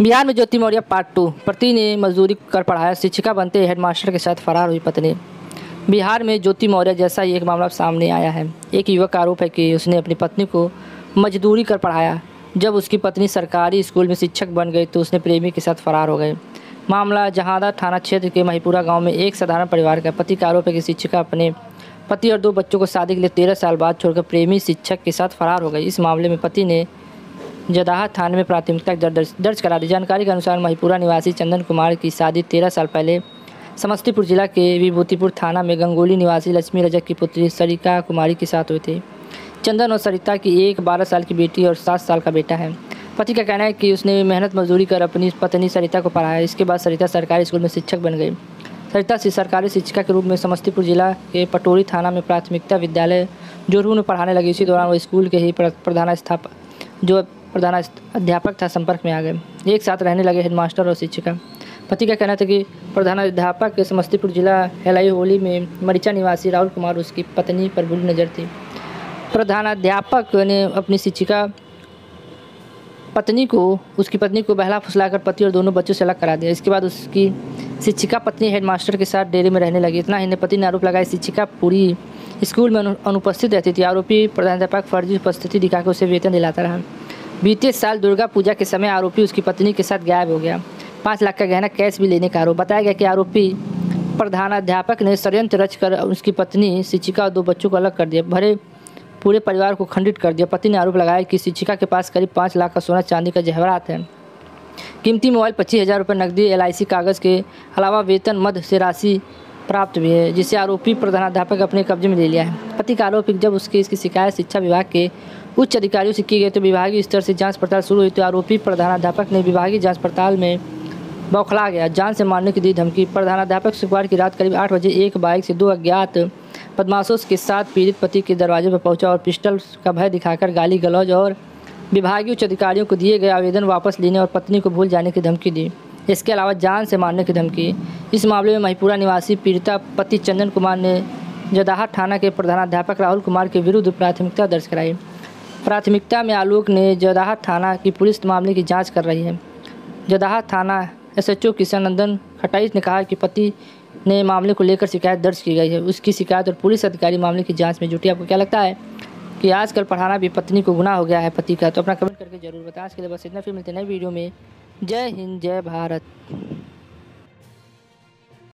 बिहार में ज्योति Maurya part two पति ने मजदूरी कर पढ़ाया, शिक्षिका बनते हेडमास्टर के साथ फरार हुई पत्नी। बिहार में ज्योति मौर्य जैसा ही एक मामला सामने आया है। एक युवक का आरोप है कि उसने अपनी पत्नी को मजदूरी कर पढ़ाया। जब उसकी पत्नी सरकारी स्कूल में शिक्षक बन गई तो उसने प्रेमी के साथ फरार हो गए। मामला जहादा थाना क्षेत्र के महिपुरा गाँव में एक साधारण परिवार का पति का आरोप है कि शिक्षिका अपने पति और दो बच्चों को शादी के लिए तेरह साल बाद छोड़कर प्रेमी शिक्षक के साथ फरार हो गई। इस मामले में पति ने जदाहा थाने में प्राथमिकता दर्ज करा दी। जानकारी के अनुसार महिपुरा निवासी चंदन कुमार की शादी तेरह साल पहले समस्तीपुर जिला के विभूतिपुर थाना में गंगोली निवासी लक्ष्मी रजक की पुत्री सरिका कुमारी के साथ हुए थे। चंदन और सरिता की एक बारह साल की बेटी और सात साल का बेटा है। पति का कहना है कि उसने मेहनत मजदूरी कर अपनी पत्नी सरिता को पढ़ाया। इसके बाद सरिता सरकारी स्कूल में शिक्षक बन गई। सरिता से सरकारी शिक्षिका के रूप में समस्तीपुर जिला के पटोरी थाना में प्राथमिकता विद्यालय जोरू में पढ़ाने लगी। इसी दौरान वो स्कूल के ही प्रधान स्थापक, जो प्रधान अध्यापक था, संपर्क में आ गए। एक साथ रहने लगे हेडमास्टर और शिक्षिका। पति का कहना था कि प्रधान अध्यापक समस्तीपुर जिला हेलाई होली में मरीचा निवासी राहुल कुमार, उसकी पत्नी पर बुरी नज़र थी। प्रधान अध्यापक ने अपनी शिक्षिका पत्नी को, उसकी पत्नी को बहला फुसलाकर पति और दोनों बच्चों से अलग करा दिया। इसके बाद उसकी शिक्षिका पत्नी हेडमास्टर के साथ डेरे में रहने लगी। इतना ही पति ने आरोप लगाया, शिक्षिका पूरी स्कूल में अनुपस्थित रहती थी। आरोपी प्रधानाध्यापक फर्जी उपस्थिति दिखाकर उसे वेतन दिलाता रहा। बीते साल दुर्गा पूजा के समय आरोपी उसकी पत्नी के साथ गायब हो गया। पाँच लाख का गहना कैश भी लेने का आरोप। बताया गया कि आरोपी प्रधानाध्यापक ने षडयंत्र रच कर उसकी पत्नी शिक्षिका और दो बच्चों को अलग कर दिया। भरे पूरे परिवार को खंडित कर दिया। पति ने आरोप लगाया कि शिक्षिका के पास करीब पाँच लाख का सोना, चांदी का जहरात है। कीमती मोबाइल पच्चीस हज़ार रुपये नकदी, एलआईसी कागज़ के अलावा वेतन, मद से राशि प्राप्त हुई है, जिसे आरोपी प्रधानाध्यापक अपने कब्जे में ले लिया है। पति का आरोप जब उसकी इसकी शिकायत शिक्षा विभाग के उच्च अधिकारियों से की गई तो विभागीय स्तर से जाँच पड़ताल शुरू हुई तो आरोपी प्रधानाध्यापक ने विभागीय जाँच पड़ताल में बौखला गया। जान से मारने की दी धमकी, प्रधानाध्यापक शुक्रवार की रात करीब आठ बजे एक बाइक से दो अज्ञात बदमाशों के साथ पीड़ित पति के दरवाजे पर पहुँचा और पिस्टल का भय दिखाकर गाली गलौज और विभागीय उच्च अधिकारियों को दिए गए आवेदन वापस लेने और पत्नी को भूल जाने की धमकी दी। इसके अलावा जान से मारने की धमकी। इस मामले में महिपुरा निवासी पीड़िता पति चंदन कुमार ने जदाहा थाना के प्रधानाध्यापक राहुल कुमार के विरुद्ध प्राथमिकता दर्ज कराई। प्राथमिकता में आलोक ने जदाहा थाना की पुलिस मामले की जाँच कर रही है। जदाहा थाना एसएचओ किशन नंदन खटाई ने कहा कि पति ने मामले को लेकर शिकायत दर्ज की गई है। उसकी शिकायत और पुलिस अधिकारी मामले की जाँच में जुटी। आपको क्या लगता है कि आजकल पढ़ाना भी पत्नी को गुना हो गया है? पति का तो अपना कमेंट करके ज़रूर बताएँ। आज के लिए बस इतना। फिर मिलते नए वीडियो में। जय हिंद जय भारत।